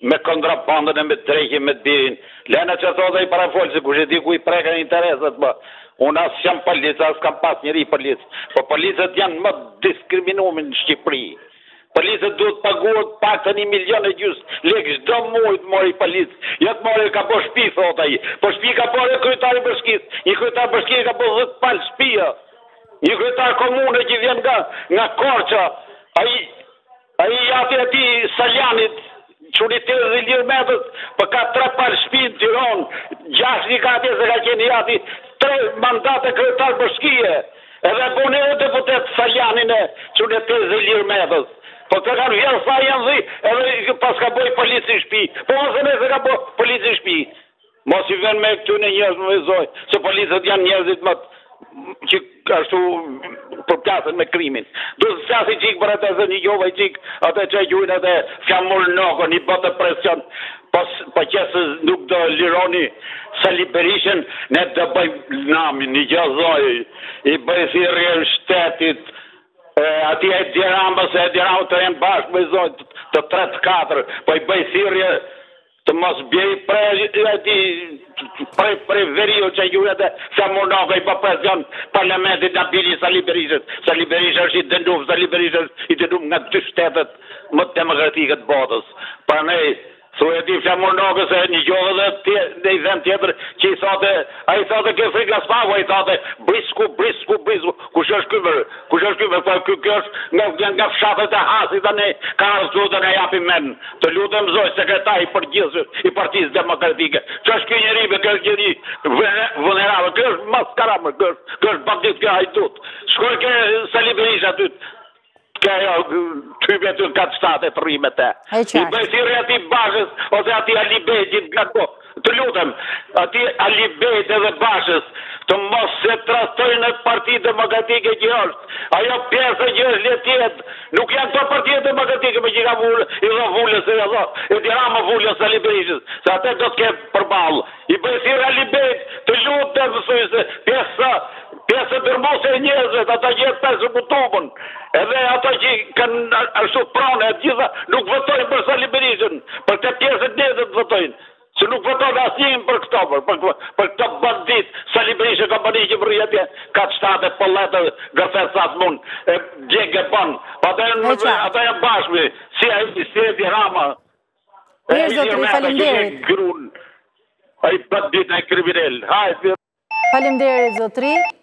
me kontrabandën e me dreqin e me të birin lene ça thotë ai parafolësi kush e di ku i preken interesat ma unë as jam polic as kam pas njeri polic po policët janë më të diskriminumit në Shqipëri Policët duhet të paguhet pak tën një milion e gjys lek çdo muj të mori polic jo të mori ka bo shpi thot ai po shpi ka bo e kryetari bashkis një kryetar bashkis ka bo dhjetë pal shpia një kryetar komune që vjen nga nga Korça ai Ai i jati atij Salianjit, çunit tezes Ilir Metës, po ka tre palë shtëpi në Tiron, gjashtë i ka atje se ka qenë i jati tre mandate kryetar bashkie. Edhe e boni edhe deputet Salianjin e çunit tezes Ilir Metës. Po këta kanë vjedh sa janë dhjerë, edhe paska bo i polici shtëpi. Po mos e lene se ka bo polici shtëpi. Mos i ve re këtyre njerëzve moj zoj, se policët janë njerëzit më që ashtu përplasen me krimin. Du të flas i çik për atë zonjo i çik, atë që gjuajnë atë Flamur Nokën i bënte presion. Po po qe se nuk do lironi Sali Berishën, ne do bëjmë namin një gjë zoj. I bëj thirrje shtetit. E atij Edi Ramës Edi Rama të rrenë bashkë me zoj të 3 të 4, po i bëj thirrje Të mos bjeri pre e atij pre pre e veriorçve Flamur Noka i bo presion parlamentit na bini Sali Berishën Sali Berisha është i dënuar Sali Berisha është i dënuar nga dy shtetet më demokratike të botës prandaj thuaj ti Flamur Nokës se një gjollë dhe ti dhe i them tjetër që i thote ai thote ke frikë nga SPAK-u ai thote brisku brisku brisku kush është ky për Kush është ky pastaj ky ky është nga nga nga fshatet e Hasit tani ka ardhur këtu do na japi mend. Të lutem zoj sekretar i përgjithshëm i Partisë Demokratike. Ç'është ky njeri be ky është njeri vene vulnerabël ky është maskara mor ky është ky është bandit ky hajdut. Shko ke Sali Berisha aty ke ajo typi aty në kat shtatë e të rri me te. E I qartë. bëj thirrje atij Bashës ose atij Alibejit nga ko. Të lutem, atij Alibejt edhe Bashës, të mos e tradhtojnë atë Parti Demokratike që është. Ajo pjesa që është le të jetë. Nuk janë këto parti demokratike më që i ka vulë, i dha vulën se ja dha Edi Rama vulën Sali Berishës, se atë do të ketë përballë. I bëj thirrje Alibejt, të lutem, më zoj se pjesa Pjesa dërmuese e njerëzve, dhe ata që janë të persekutum, edhe ata që kanë ashtu prona e të gjitha, nuk votojnë për Sali Berishën, për këtë pjesë e njerëzve të votojnë. Se nuk voton asnjëri për këto, për, për, për këto bandit, Sali Berish e kompani që rri atje, kat të shtatë pëllet, gërthet sa të mund, e djek e bon. Pa të jenë ata bashkë me, si ai si Edi Rama. E zotri, faleminderit. Grun, ai bandit e kriminel. Hajt. Faleminderit, zotri.